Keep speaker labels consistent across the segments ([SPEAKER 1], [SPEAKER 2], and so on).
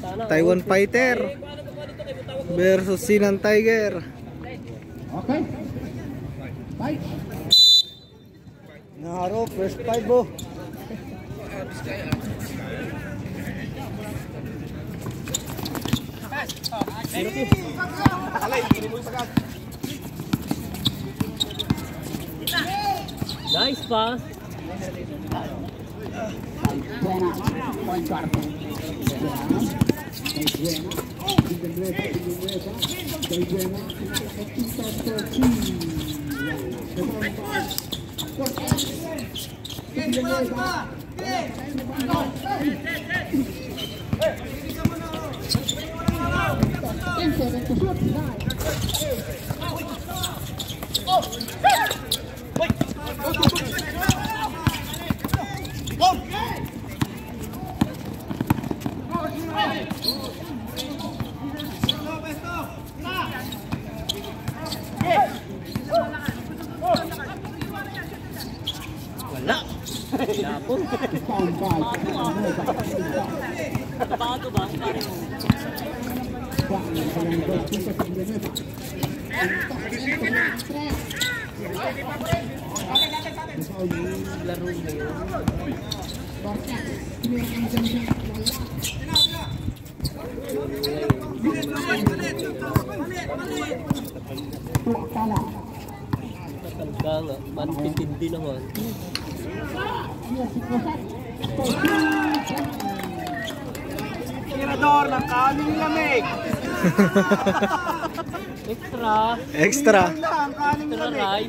[SPEAKER 1] Taiwan Fighter versus Sinan Tiger.
[SPEAKER 2] Okay. Fight.
[SPEAKER 1] Naharo, first five oh.
[SPEAKER 3] Nice pass.
[SPEAKER 2] Buena. Point cuarto. Oh!
[SPEAKER 3] Wala. Wala Manpitindi naman.
[SPEAKER 4] Tirador ng kaming lamig.
[SPEAKER 3] Extra.
[SPEAKER 1] Extra.
[SPEAKER 4] Ang kaming
[SPEAKER 3] Extra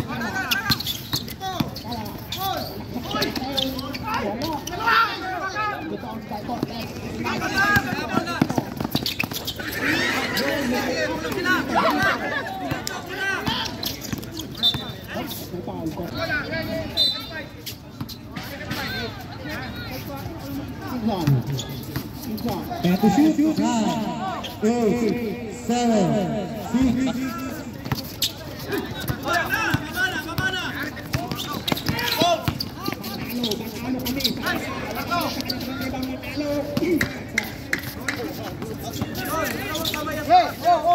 [SPEAKER 2] sabe.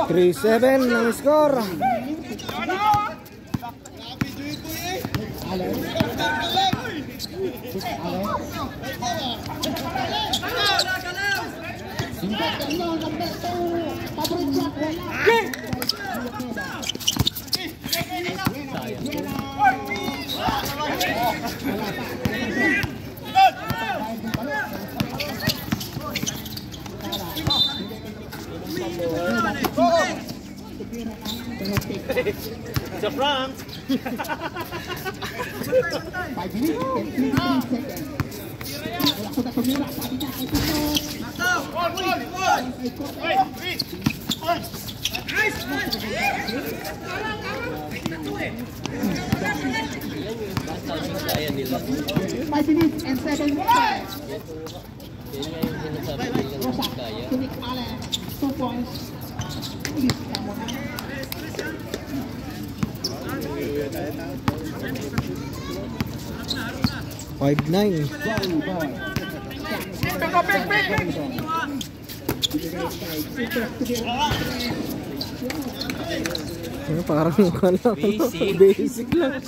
[SPEAKER 2] Sí, sí, seven,
[SPEAKER 1] score.
[SPEAKER 4] Sa France!
[SPEAKER 2] Five minutes, 15 seconds. Wala ko na tumira, sabi niya kay Pino.
[SPEAKER 3] One, one, one! Wait, wait! One! Nice!
[SPEAKER 2] Five minutes and seven seconds. Rosa, Sunik Allen, two points. Please, come on.
[SPEAKER 1] Five nine. Ano, parang mukha lang.
[SPEAKER 3] Basic.
[SPEAKER 1] Basic lang.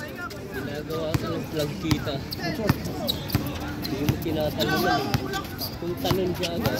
[SPEAKER 3] Ginagawa ka ng plug kita. Hindi mo tinatalunan eh. Kung talon siya agad.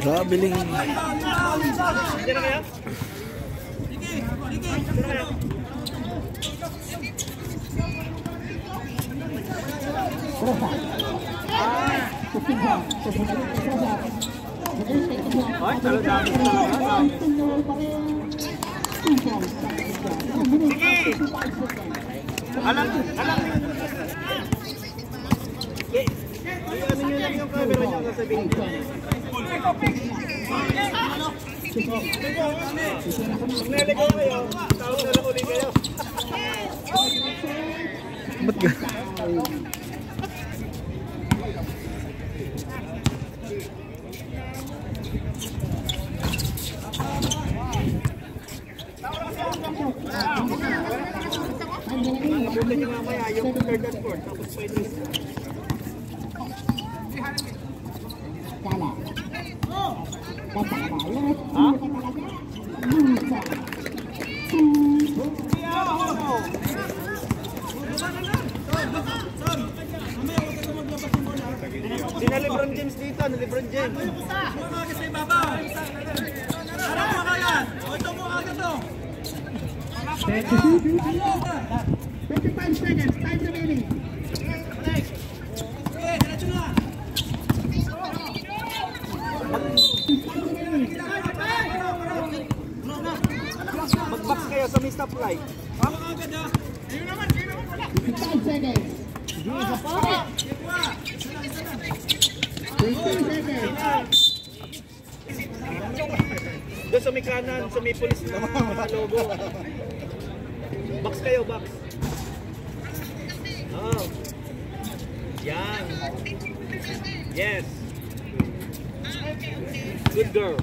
[SPEAKER 1] Traveling.
[SPEAKER 2] Oh. Alam, alam. Eh, ano nyo lang yung camera nyo sasabihin nyo. Pag naligaw kayo, tawag na lang ulit kayo.
[SPEAKER 1] Ba't ga?
[SPEAKER 2] Tem um cartão
[SPEAKER 4] de porta, foi isso.
[SPEAKER 2] Doon sa may kanan, sa may police na logo. Box kayo, box. Oh. Yan. Yes. Good girl.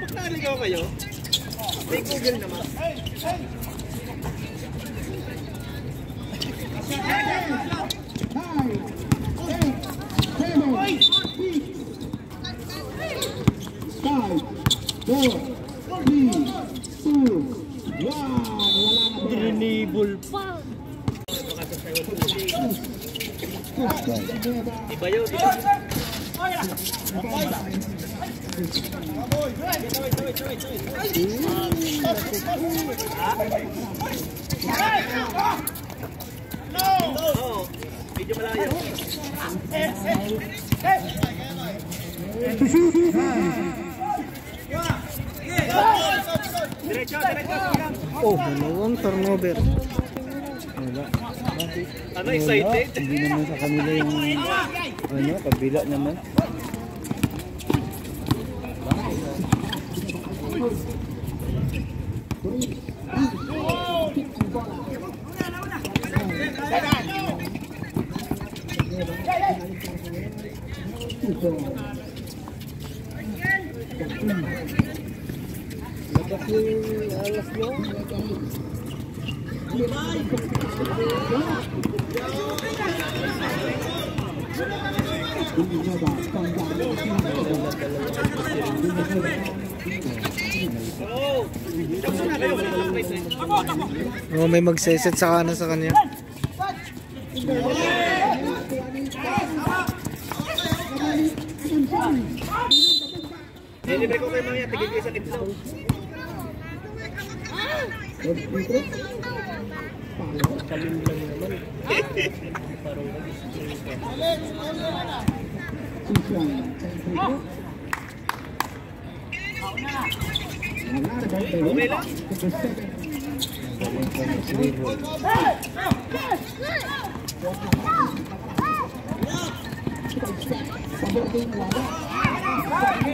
[SPEAKER 2] Pag naligaw kayo, may Google naman.
[SPEAKER 4] Nine, eight, seven, six, five, four, three, two, one. Wala na po.
[SPEAKER 3] Drinable pa.
[SPEAKER 2] Iba yun,
[SPEAKER 1] Oh, dalawang turnover.
[SPEAKER 5] Wala.
[SPEAKER 2] Ano, excited?
[SPEAKER 5] Hindi naman sa kanila yung ano, kabila naman.
[SPEAKER 1] Labas yung alas mo. Oh, may magseset sa kanan sa kanya.
[SPEAKER 3] Nilibre ko kayo mga yan, tigil kayo sa kitlo.
[SPEAKER 2] Kami lang naman. Parang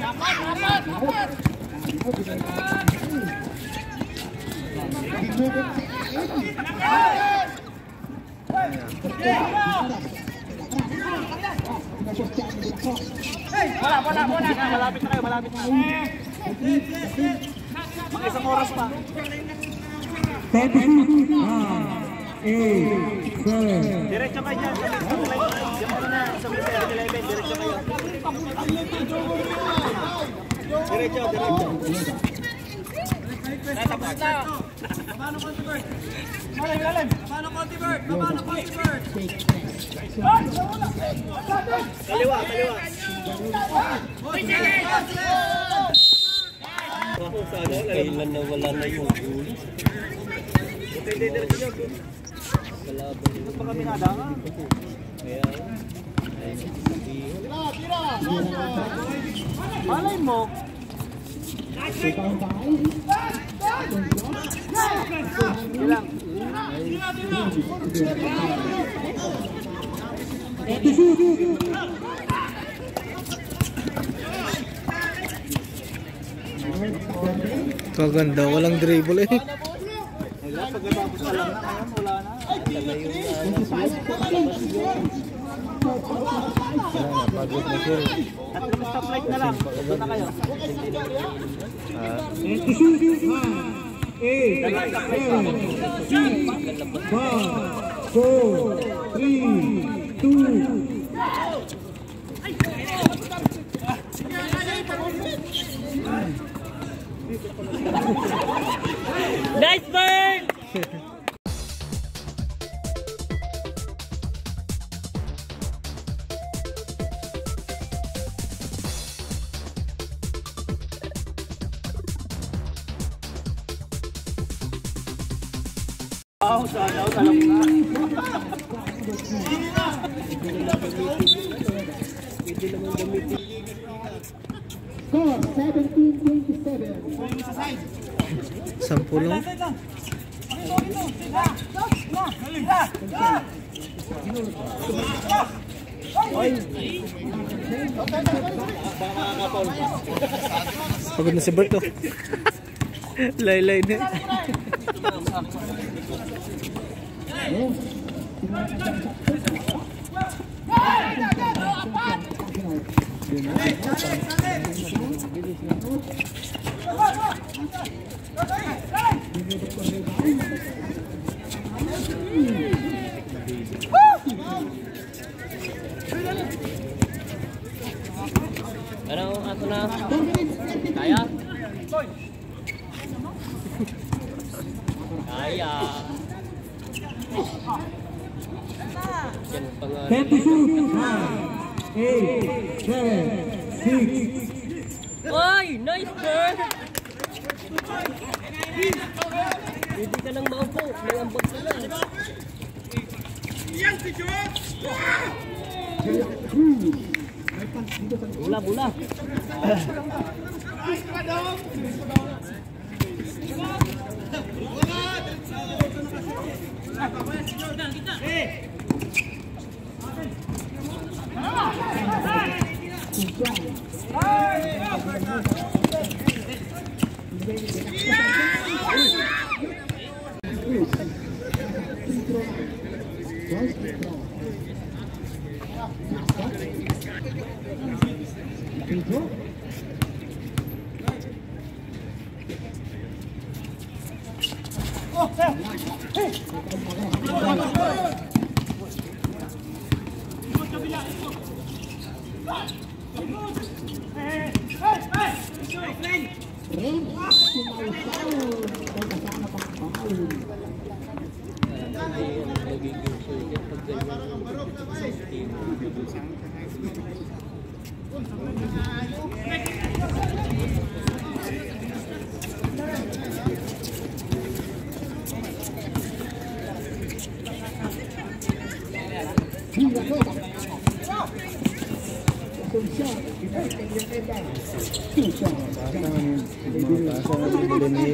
[SPEAKER 2] Apat, apat, apat!
[SPEAKER 3] Okay lang. Malapit na kayo, malapit na. Mga isang oras pa. Diretso kayo dyan. Diyan mo na sa may 7-Eleven. Diretso kayo. Diretso, diretso. Natapos na. Kaliwa, kaliwa. Ako sa lalim.
[SPEAKER 2] kailan na wala na yung ulo.
[SPEAKER 3] Hindi, diretso dyan.
[SPEAKER 2] Kalaban.
[SPEAKER 3] Ba't pa kami nadangan?
[SPEAKER 2] Kaya, ay, sabihin.
[SPEAKER 3] Malay mo. Ilang?
[SPEAKER 1] Kaganda, walang dribble eh.
[SPEAKER 3] Pagkatapos ka lang na. Wala na.
[SPEAKER 2] Tala yung mo.
[SPEAKER 5] Pagod na sir.
[SPEAKER 3] At yung stoplight na lang. Doon na kayo. Dalawang stoplight pa.
[SPEAKER 2] Nice bird!
[SPEAKER 1] Sampu lang. Pagod na si Bert oh. Laylay na.
[SPEAKER 2] Ano, ako na. Kaya? Kaya. Yan eight, ten, six. Oy! Nice, sir! Pwede ka lang maupo. May ambag ka
[SPEAKER 3] lang. Yan
[SPEAKER 2] si Jones! Bula, bula.
[SPEAKER 6] Hey! Vai, vai, vai.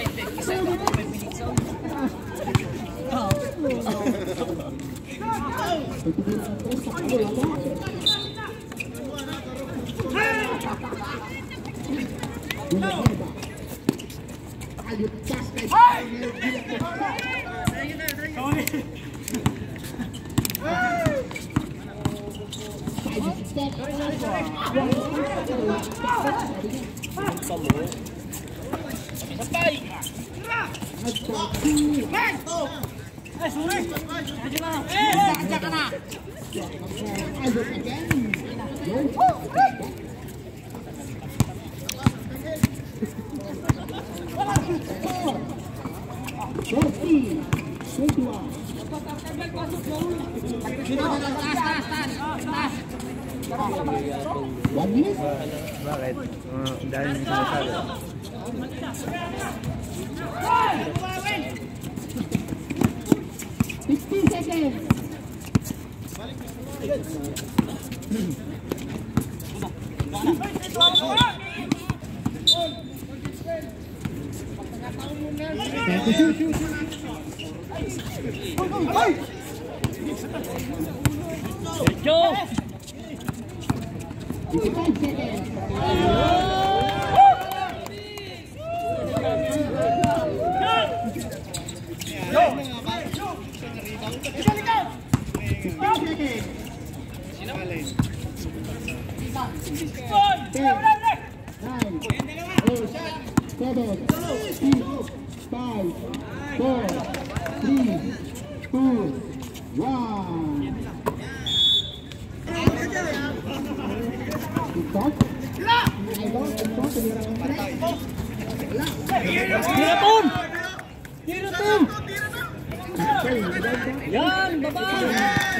[SPEAKER 6] may 50 seconds, may bilisan. Oh.
[SPEAKER 2] Sampai. One minute?
[SPEAKER 6] Bakit? Dan
[SPEAKER 2] 15 seconds.
[SPEAKER 3] Go!
[SPEAKER 2] 15 seconds. Yan, bapak.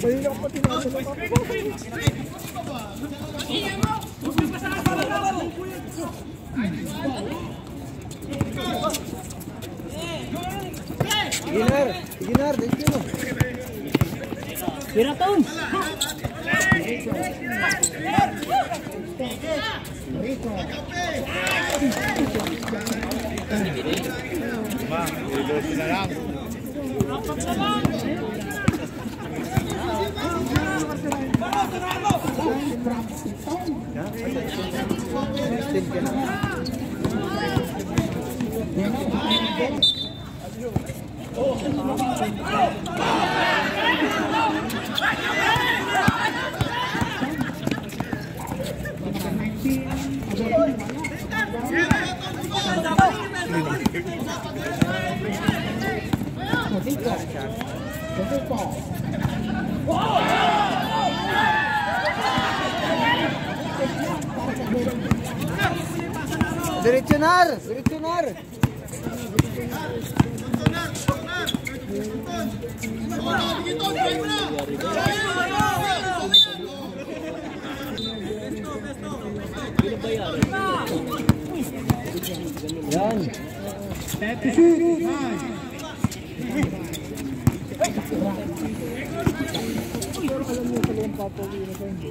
[SPEAKER 2] Idol, TikTok, tumira ka pa rin.
[SPEAKER 3] Tiratum!
[SPEAKER 2] Tiratum!
[SPEAKER 3] Yan, baba!
[SPEAKER 2] Oh, boy, boy, talagang hindi ka ako Ano yun?
[SPEAKER 6] Wow!
[SPEAKER 2] Direcionar, direcionar.
[SPEAKER 6] Yan. Alam niyo pala
[SPEAKER 3] yung
[SPEAKER 6] papawi na sa hindi.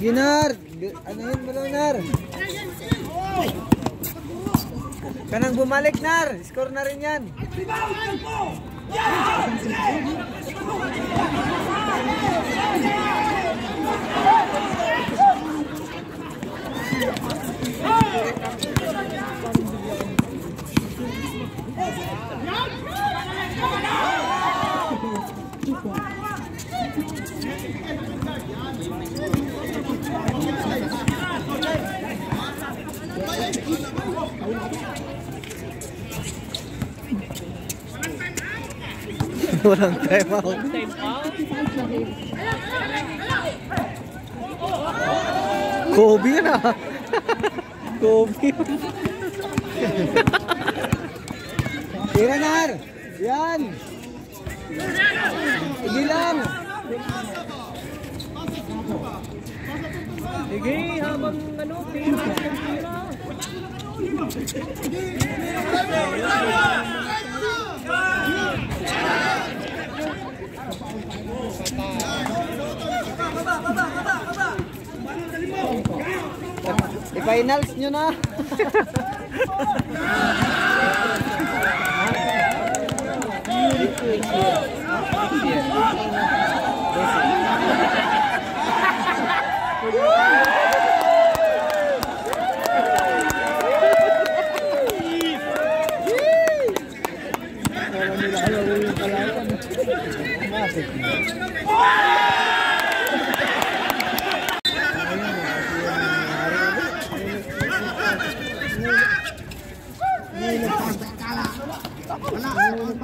[SPEAKER 6] Ginar, ano yun mo Nar? Kanang bumalik, Nar. Score na rin yan. Walang time out.
[SPEAKER 1] Kobe na. Kobe.
[SPEAKER 6] Tira, Nar. Yan. Sige lang.
[SPEAKER 3] Sige, habang ano, tira, tira.
[SPEAKER 6] Finals nyo na. Woo!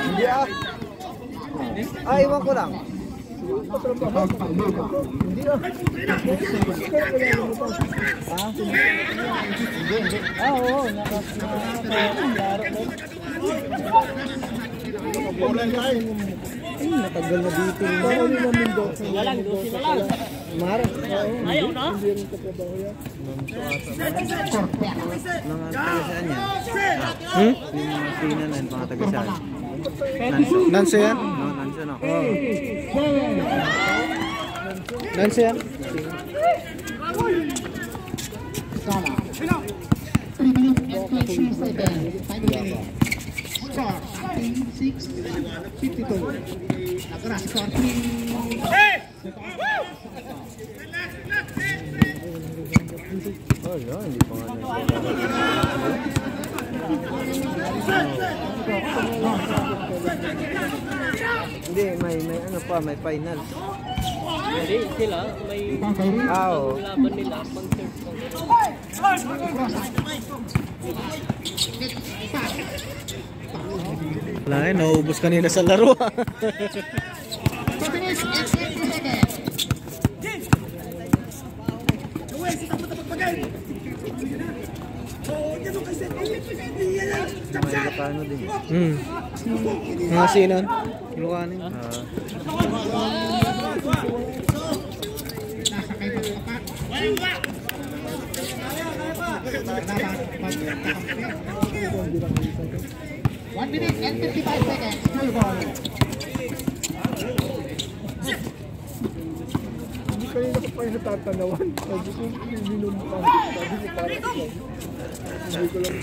[SPEAKER 6] Hindi ah. Ah, iwan ko lang. Hindi ah. Ah? Ah, oo. Nakas na laro na. Ay, natagal na dito. Ano na mundo?
[SPEAKER 3] Sila lang, doon sila lang.
[SPEAKER 6] Mar?
[SPEAKER 3] Ayaw na?
[SPEAKER 6] Mga taga-saan yan?
[SPEAKER 1] Hmm?
[SPEAKER 6] Yung mga pina na yun, mga taga-saan. Nanso.
[SPEAKER 1] Nanso yan?
[SPEAKER 6] No, nanso na.
[SPEAKER 1] Nanso yan?
[SPEAKER 2] Sala. 3 minutes and 23 seconds. Time remaining. Score 16, 52. Nagara score 3.
[SPEAKER 6] Oh, yeah, hindi pa nga Hindi, may may ano pa, may final.
[SPEAKER 3] Hindi, sila, may
[SPEAKER 6] Ah, oo.
[SPEAKER 3] laban nila, pang third pang
[SPEAKER 1] Wala eh, naubos kanina sa laro.
[SPEAKER 6] Mga Ilocano din.
[SPEAKER 1] Hmm. Mga.
[SPEAKER 2] One minute and 55 seconds.
[SPEAKER 6] Kanina ko pa yung natatanawan. Sabi ko, minum ka. Sabi ko, parang ikaw. Hindi ko lang.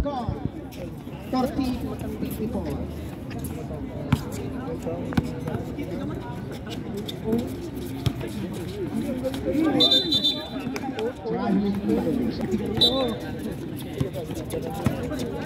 [SPEAKER 2] Score. 40 54.
[SPEAKER 6] Aga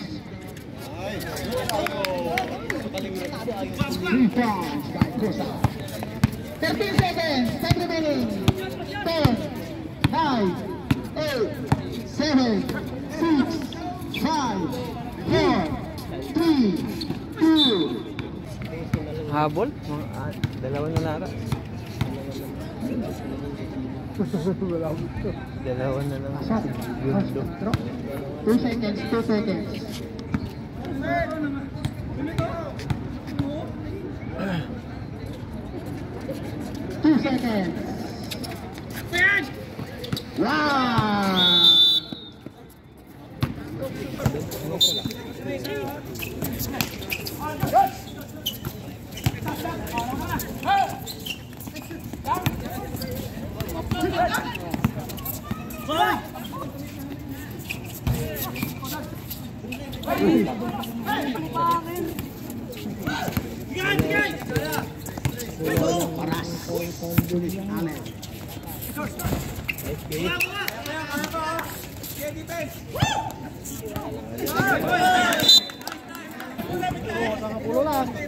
[SPEAKER 2] Per 15 sempre bene. 10, 9, 8, 7, 6, 5, 4, 3, 2. Seconds, 2 seconds. Seconds. Wow!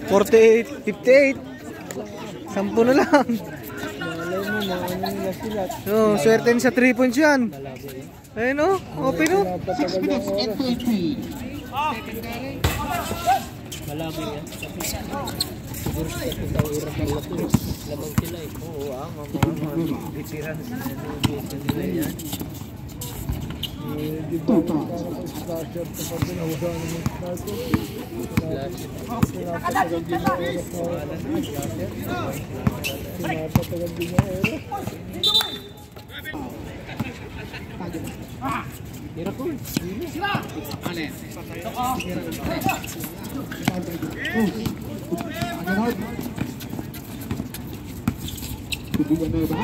[SPEAKER 1] 48, 58. Sampu na lang. Oh, swerte sa 3 points yan. Ayun oh, open oh.
[SPEAKER 2] 6 minutes and 20.
[SPEAKER 3] Malabo yan. Siguro sa isang oras ng lapos. Lamang sila eh.
[SPEAKER 1] Oo, ah, mga mga veterans. nila yan.
[SPEAKER 6] Eh, di ba, slasher ko pa din, nawala naman oras.
[SPEAKER 2] Villanueva.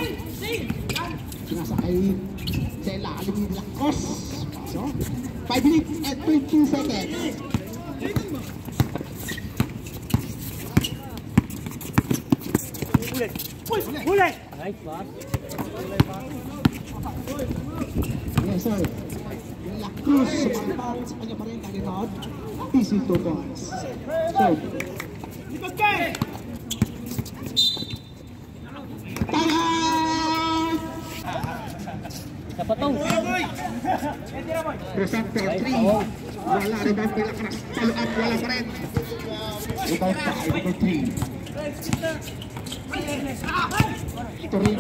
[SPEAKER 2] Sinasakay sa ilalim ng lakos. So, 5 minutes and 20 seconds.
[SPEAKER 3] Nice pass.
[SPEAKER 2] Yes, sir. Yung lakos, sumapat sa kanya pa rin kaninood. Easy points. So, Time!
[SPEAKER 3] Sa patong.
[SPEAKER 2] Presenter 3. Wala rebound nila keras. Taluan, wala pa rin. Rebound pa, number 3. Ito rin.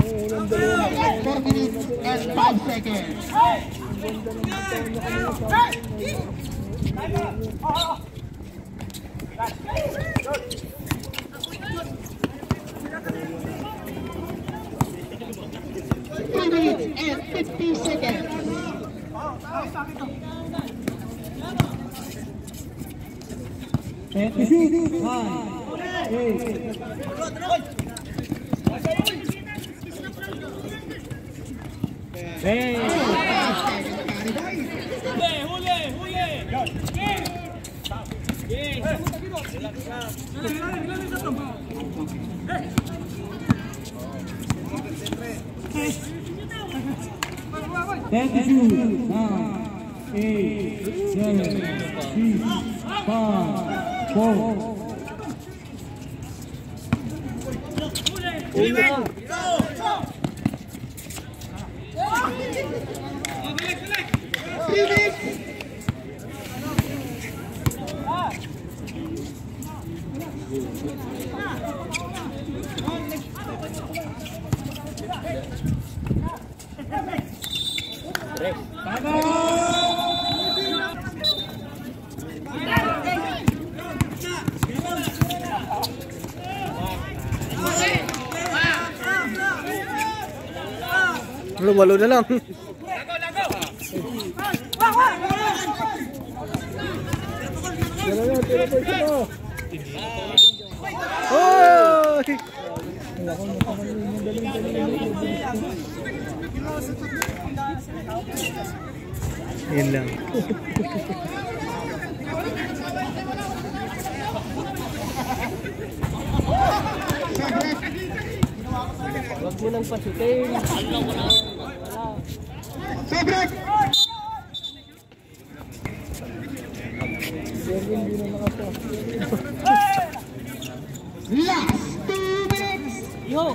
[SPEAKER 2] Four seconds, five seconds. Hey! Two minutes and 50 seconds.
[SPEAKER 3] Ten,
[SPEAKER 1] nine, eight, Thank you.
[SPEAKER 6] Nine, eight, seven, six, five, four.
[SPEAKER 1] Uno.
[SPEAKER 6] Walo, walo na lang.
[SPEAKER 1] Yan lang.
[SPEAKER 3] Huwag mo nang pasutin.
[SPEAKER 6] Nakapa.
[SPEAKER 2] Last two minutes!
[SPEAKER 3] Yo!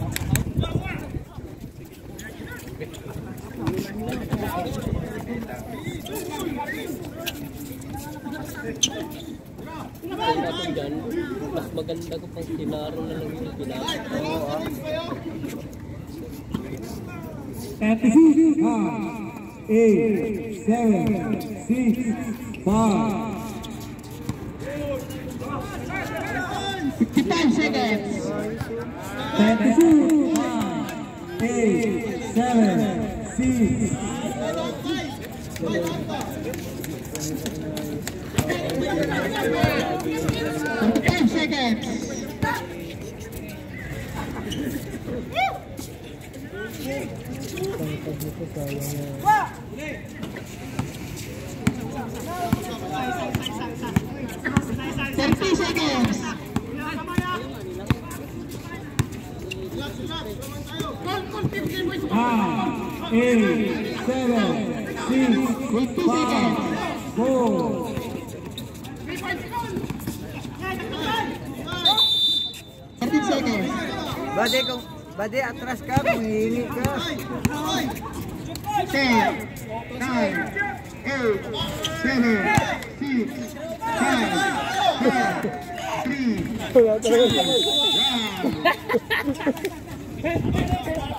[SPEAKER 3] dyan, mas maganda ko pang sinaro na lang yung. Oo ah.
[SPEAKER 6] Eight, seven, six, five.
[SPEAKER 2] 55 seconds.
[SPEAKER 6] 32, 5, 8, 7,
[SPEAKER 2] Sim. vai, vai,
[SPEAKER 6] vai. Eight, seven, six,
[SPEAKER 2] seconds.
[SPEAKER 6] four,
[SPEAKER 2] Thirty seconds.
[SPEAKER 5] Bade, kung, bade atras ka, mangingi ka.
[SPEAKER 2] Ten, nine, eight, seven, six, five, four, three,
[SPEAKER 6] talaga.
[SPEAKER 2] one.